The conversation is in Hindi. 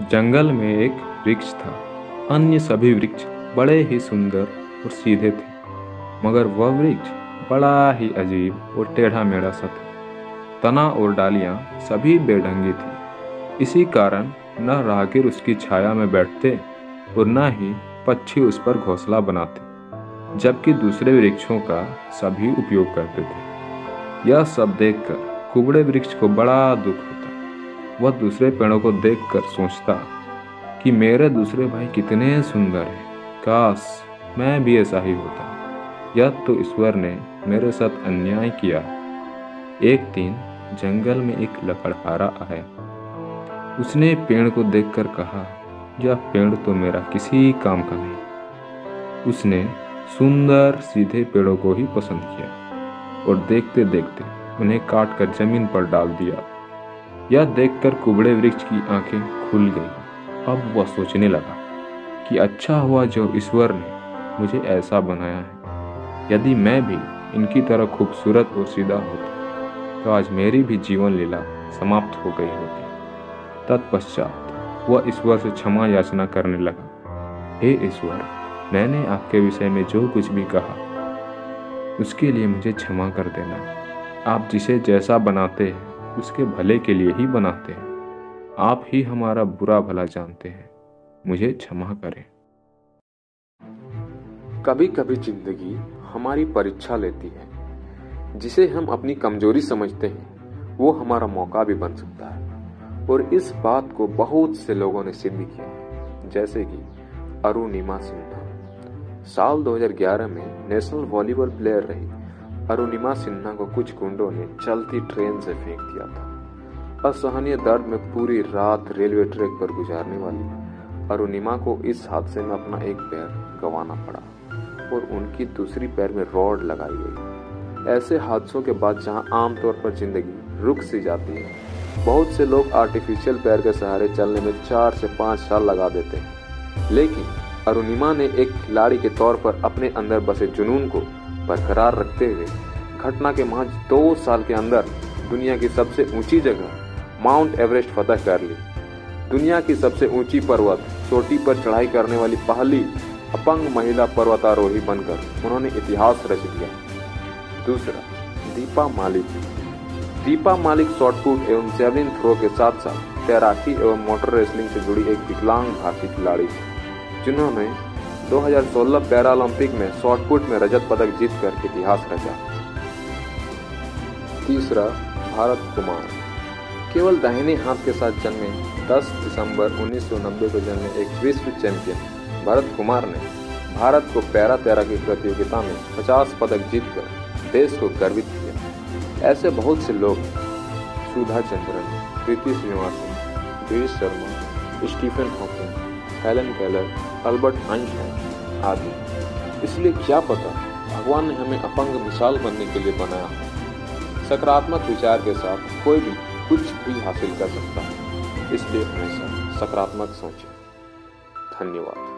जंगल में एक वृक्ष था। अन्य सभी वृक्ष बड़े ही सुंदर और सीधे थे, मगर वह वृक्ष बड़ा ही अजीब और टेढ़ा मेढ़ा सा था। तना और डालियाँ सभी बेढंगी थी। इसी कारण न राहगीर उसकी छाया में बैठते और न ही पक्षी उस पर घोंसला बनाते, जबकि दूसरे वृक्षों का सभी उपयोग करते थे। यह सब देखकर कुबड़े वृक्ष को बड़ा दुख वह दूसरे पेड़ों को देखकर सोचता कि मेरे दूसरे भाई कितने सुंदर हैं। काश मैं भी ऐसा ही होता। या तो ईश्वर ने मेरे साथ अन्याय किया। एक दिन जंगल में एक लकड़हारा आया। उसने पेड़ को देखकर कहा, यह पेड़ तो मेरा किसी काम का नहीं। उसने सुंदर सीधे पेड़ों को ही पसंद किया और देखते देखते उन्हें काट कर ज़मीन पर डाल दिया। यह देखकर कुबड़े वृक्ष की आँखें खुल गई। अब वह सोचने लगा कि अच्छा हुआ जो ईश्वर ने मुझे ऐसा बनाया है। यदि मैं भी इनकी तरह खूबसूरत और सीधा होता तो आज मेरी भी जीवन लीला समाप्त हो गई होती। तत्पश्चात वह ईश्वर से क्षमा याचना करने लगा, हे ईश्वर, मैंने आपके विषय में जो कुछ भी कहा, उसके लिए मुझे क्षमा कर देना। आप जिसे जैसा बनाते हैं उसके भले के लिए ही बनाते हैं। आप ही हमारा बुरा भला जानते हैं। मुझे क्षमा करें। कभी कभी ज़िंदगी हमारी परीक्षा लेती है। जिसे हम अपनी कमज़ोरी समझते हैं, वो हमारा मौका भी बन सकता है। और इस बात को बहुत से लोगों ने सिद्ध किया है। जैसे कि अरुणिमा सिन्हा। साल 2011 में नेशनल वॉलीबॉल प्लेयर रही। अरुणिमा सिन्हा को कुछ गुंडों ने चलती ट्रेन से फेंक दिया था। असहनीय दर्द में पूरी रात रेलवे ट्रैक पर गुजारने वाली अरुणिमा को इस हादसे में अपना एक पैर गंवाना पड़ा और उनकी दूसरी पैर में रॉड लगाई गई। ऐसे हादसों के बाद जहाँ आमतौर पर ज़िंदगी रुक सी जाती है, बहुत से लोग आर्टिफिशियल पैर के सहारे चलने में चार से पाँच साल लगा देते हैं। लेकिन अरुणिमा ने एक खिलाड़ी के तौर पर अपने अंदर बसे जुनून को बरकरार रखते हुए घटना के महज दो साल के अंदर दुनिया की सबसे ऊँची जगह, माउंट एवरेस्ट फतह कर ली। दुनिया की सबसे ऊँची पर्वत, चोटी पर चढ़ाई करने वाली पहली अपंग महिला पर्वतारोही बनकर उन्होंने इतिहास रच दिया। दूसरा, दीपा मालिक। दीपा मालिक शॉटपुट एवं जेवलिन थ्रो के साथ साथ तैराकी एवं मोटर रेसलिंग से जुड़ी एक विकलांग भारतीय खिलाड़ी जिन्होंने 2016 पैरालंपिक में शॉटपुट में रजत पदक जीतकर इतिहास रचा। तीसरा, भारत कुमार। केवल दाहिने हाथ के साथ जन्मे 10 दिसंबर 1990 को जन्मे एक विश्व चैंपियन भरत कुमार ने। भारत को पैरा तैराकी प्रतियोगिता में 50 पदक जीतकर देश को गर्वित किया। ऐसे बहुत से लोग Sudha Chandran, Preeti Srinivasan, Girish Sharma, Stephen Hawking Helen Keller, Albert Einstein आदि। इसलिए क्या पता भगवान ने हमें अपंग मिसाल बनने के लिए बनाया सकारात्मक विचार के साथ कोई भी कुछ भी हासिल कर सकता। है इसलिए हमेशा सकारात्मक सोचें। धन्यवाद।